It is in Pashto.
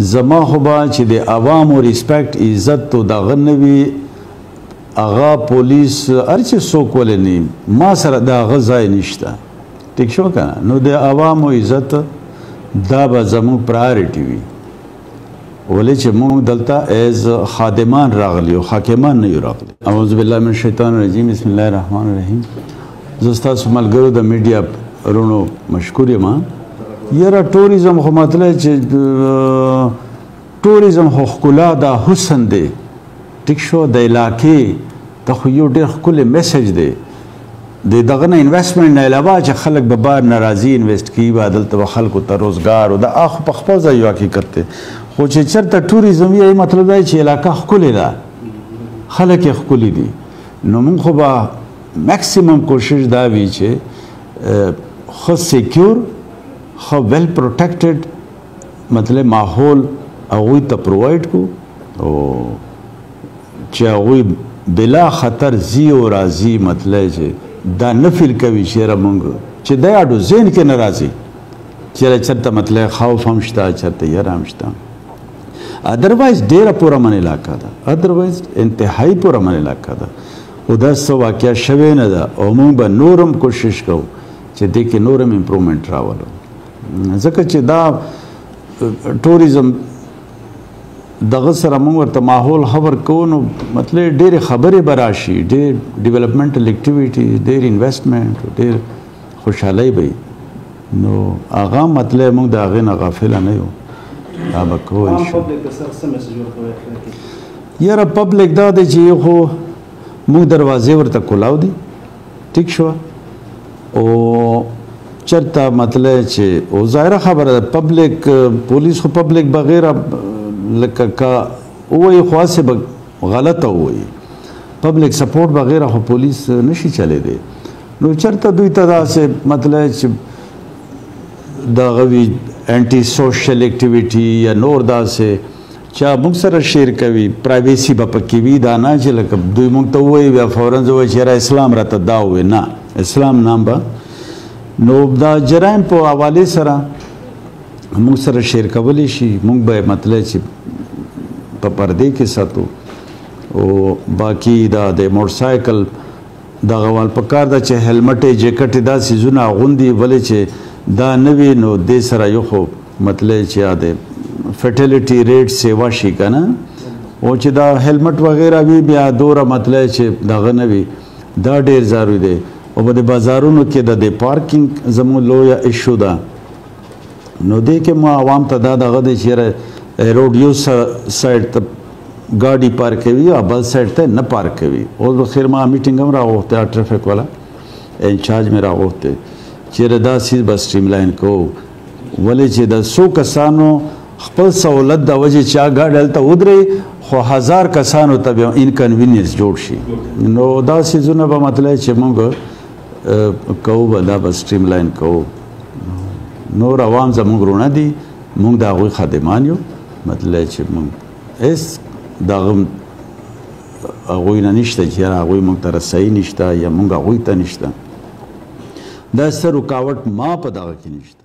زما خو به چې د عوامو ریسپیکټ عزت تو دغه نه وي هغه پولیس هر چې څوک ولې نیم ما سره دا هغه ځای نشته ټیک شو که نو د عوامو عزت دا به زموږ پرایورټي وي ولې چې موږ دلته ایز خادمان راغلی او حاکمان نه یو راغلی اعوذ بالله من الشیطان الرجیم بسم الله الرحمن الرحیم زه ستاسو ملګرو د میډیا رونو مشکور یم یاره ټوریزم خو مطلب چې ټوریزم خو ښکلا ده حسن دی ټیک شو د علاقې ته خو یو ډېر ښکلی میسج دی د دغه نه انویسټمنټ نه علاوه چې خلک به بار ناراضي انویسټ کوي به دلته به خلکو ته روزګار او د اخ په خپل ځای یو حقیقت دی خو چې چېرته ټوریزم یې مطلب دی چې علاقه ښکلې ده خلک یې ښکلي دي نو موږ خو به میکسیمم کوشش دا وی چې خو سکیور خو ویل پروټیکټډ مطلب ماحول هغه ته پروواید کو او چې هغه بلا خطر زی او راضی مطلب چې دا نه فیل کوي چې را مونږ چې دا اډو زین کې ناراضي چې چرته مطلب خوف هم شته چرته یې رام شته اذروایز ډیره پوره من علاقہ ده اذروایز انتهایی پوره من علاقہ ده خو دا څه واقعه شوې نه ده او موږ به نور هم کوشش کوو چې دې کې نور هم امپرومنټ راولو ځکه چې دا ټوریزم دغه سره موږ ورته ماحول خبر کوو نو مطلب ډېرې خبرې به راشي ډېر ډیولپمنټل اکټیویټي ډېر انویسټمنټ ډېر خوشحالۍ به نو هغه مطلب موږ د هغې نه غافل نه یو دا به کوی شو یاره پبلک دا دی چې یو خو موږ دروازې ورته کولاو دي ټیک شو او چرته مطلب چې او ظاهره خبره ده پبلک پولیس خو پبلک بغیر لکه کا وای خاصه به غلطه وای پبلک سپورټ بغیر خو پولیس نشي چلے دی نو چرته دوی ته دا سه مطلب چې دا غوي انټي سوشل اکټیویټي یا نور دا سه چا موږ سره شیر کوي پرایویسي به پکې وي دا نه چې لکه دوی موږ ته وایي بیا فورا زه وایي چې اسلام راته دا وایي نه اسلام نام به نو دا جرایم په حواله سره موږ سره شیر کولی شي موږ به مطلب چې په پردې کې ساتو او باقی دا د موټر سایکل دغه وال پکار ده چې هلمټ جیکټ دا سیزونه اغوندي ولې چې دا نه وي نو دې سره یو خو مطلب چې یاده فټیلیټي ریټ سیوا شي کنه او چې دا هلمټ وغیرہ وی بیا دوره مطلب چې دغه نه وي دا ډیر ضروری دی او په بازارونو کې د پارکینګ زمو لوی ایشو ده نو دې کې مو عوام ته دا دغه د چیرې روډ یو سایډ ته ګاډي پارک کوي او بل سایډ ته نه پارک کوي او د خیر ما میټینګ هم راغوښته ټریفیک والا انچارج مې راغوښته چیرې دا سیز بس سټریم لاین کو ولې چې د سو کسانو خپل سہولت د وجه چا ګاډي هلته ودرې خو هزار کسانو ته به انکنوینینس جوړ شي نو دا سیزونه به مطلب چې موږ کوو به دا به سټریم لاین کوو نور عوام زموږ رونه دي موږ د هغوی خادمان یو مطلب چې موږ هیڅ دغه هغوی نه نشته چې هغوی موږ ته رسایي نشته یا موږ هغوی ته نشته دا څه رکاوټ ما په دغه کې نشته